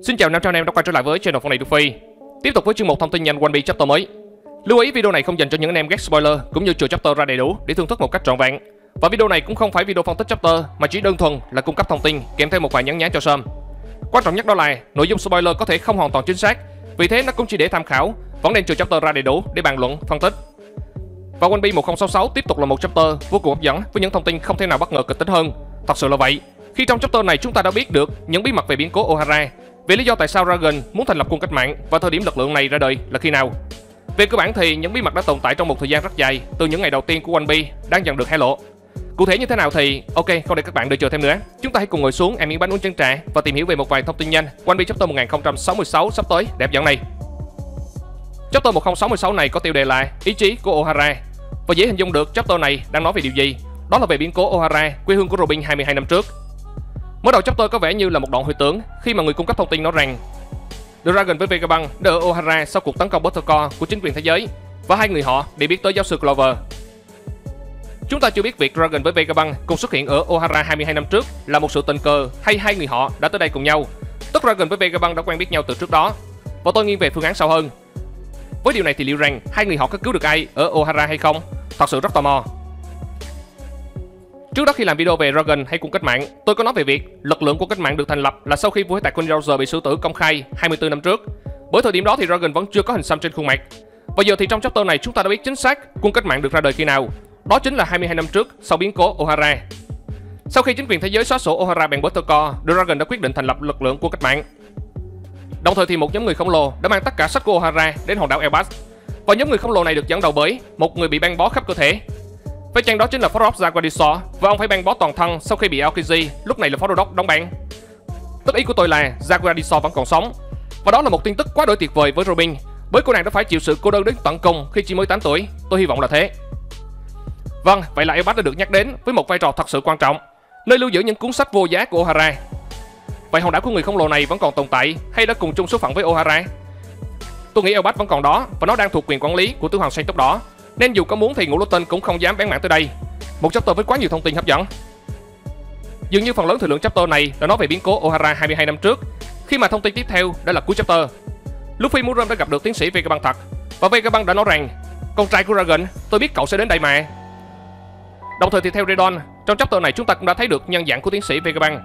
Xin chào 500 em đã quay trở lại với channel phong này Luffy. Tiếp tục với chương mục thông tin nhanh One Piece chapter mới. Lưu ý video này không dành cho những anh em ghét spoiler cũng như chưa chapter ra đầy đủ để thưởng thức một cách trọn vẹn. Và video này cũng không phải video phân tích chapter mà chỉ đơn thuần là cung cấp thông tin kèm theo một vài nhấn nhá cho sớm. Quan trọng nhất đó là nội dung spoiler có thể không hoàn toàn chính xác, vì thế nó cũng chỉ để tham khảo, vẫn nên chờ chapter ra đầy đủ để bàn luận, phân tích. Và One Piece 1066 tiếp tục là một chapter vô cùng hấp dẫn với những thông tin không thể nào bất ngờ kịch tính hơn. Thật sự là vậy. Khi trong chapter này chúng ta đã biết được những bí mật về biến cố Ohara, về lý do tại sao Dragon muốn thành lập quân cách mạng và thời điểm lực lượng này ra đời là khi nào. Về cơ bản thì những bí mật đã tồn tại trong một thời gian rất dài từ những ngày đầu tiên của One Piece đang dần được hé lộ. Cụ thể như thế nào thì ok, không để các bạn đợi chờ thêm nữa. Chúng ta hãy cùng ngồi xuống ăn miếng bánh uống chân trà và tìm hiểu về một vài thông tin nhanh One Piece chapter 1066 sắp tới đẹp dẫn này. Chapter 1066 này có tiêu đề là ý chí của Ohara và dễ hình dung được chapter này đang nói về điều gì. Đó là về biến cố Ohara, quê hương của Robin 22 năm trước. Mới đầu chapter có vẻ như là một đoạn hồi tưởng khi mà người cung cấp thông tin nói rằng Dragon với Vegapunk đã ở Ohara sau cuộc tấn công Buttercore của chính quyền thế giới và hai người họ để biết tới giáo sư Clover. Chúng ta chưa biết việc Dragon với Vegapunk cùng xuất hiện ở Ohara 22 năm trước là một sự tình cờ hay hai người họ đã tới đây cùng nhau. Tức Dragon với Vegapunk đã quen biết nhau từ trước đó. Và tôi nghiêng về phương án sau hơn. Với điều này thì liệu rằng hai người họ có cứu được ai ở Ohara hay không? Thật sự rất tò mò. Trước đó khi làm video về Dragon hay quân cách mạng, tôi có nói về việc lực lượng của cách mạng được thành lập là sau khi vua tạc Queen Roger bị xử tử công khai 24 năm trước. Bởi thời điểm đó thì Dragon vẫn chưa có hình xăm trên khuôn mặt. Và giờ thì trong chapter này chúng ta đã biết chính xác quân cách mạng được ra đời khi nào. Đó chính là 22 năm trước sau biến cố Ohara. Sau khi chính quyền thế giới xóa sổ Ohara bằng Buttercore, Dragon đã quyết định thành lập lực lượng của cách mạng. Đồng thời thì một nhóm người khổng lồ đã mang tất cả sách của Ohara đến hòn đảo Elbas. Và nhóm người khổng lồ này được dẫn đầu bởi một người bị băng bó khắp cơ thể với chăng đó chính là Pharaoh Jaguadisaur và ông phải băng bó toàn thân sau khi bị Aokiji, lúc này là phó đô đốc đóng băng. Tức ý của tôi là Jaguadisaur vẫn còn sống. Và đó là một tin tức quá đổi tuyệt vời với Robin, bởi cô nàng đã phải chịu sự cô đơn đến tận cùng khi chỉ mới 8 tuổi. Tôi hy vọng là thế. Vâng, vậy là Elbat đã được nhắc đến với một vai trò thật sự quan trọng, nơi lưu giữ những cuốn sách vô giá của Ohara. Vậy hòn đảo của người khổng lồ này vẫn còn tồn tại hay đã cùng chung số phận với Ohara? Tôi nghĩ Elbat vẫn còn đó và nó đang thuộc quyền quản lý của tứ hoàng xanh tóc đỏ nên dù có muốn thì ngũ lô tinh cũng không dám bán mạng tới đây. Một chapter với quá nhiều thông tin hấp dẫn. Dường như phần lớn thời lượng chapter này đã nói về biến cố Ohara 22 năm trước. Khi mà thông tin tiếp theo đã là cuối chapter Luffy Murom đã gặp được tiến sĩ Vegapunk thật. Và Vegapunk đã nói rằng Con trai của Dragon, tôi biết cậu sẽ đến đây mà. Đồng thời thì theo Redon Trong chapter này chúng ta cũng đã thấy được nhân dạng của tiến sĩ Vegapunk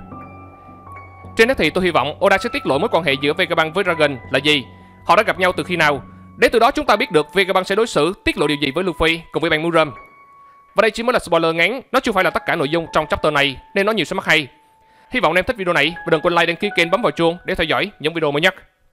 Trên đó thì tôi hy vọng Oda sẽ tiết lộ mối quan hệ giữa Vegapunk với Dragon là gì? Họ đã gặp nhau từ khi nào? Để từ đó chúng ta biết được Vegapunk sẽ đối xử, tiết lộ điều gì với Luffy cùng với bang Muram. Và đây chỉ mới là spoiler ngắn, nó chưa phải là tất cả nội dung trong chapter này nên nó nhiều sẽ mắc hay. Hy vọng em thích video này và đừng quên like đăng ký kênh bấm vào chuông để theo dõi những video mới nhất.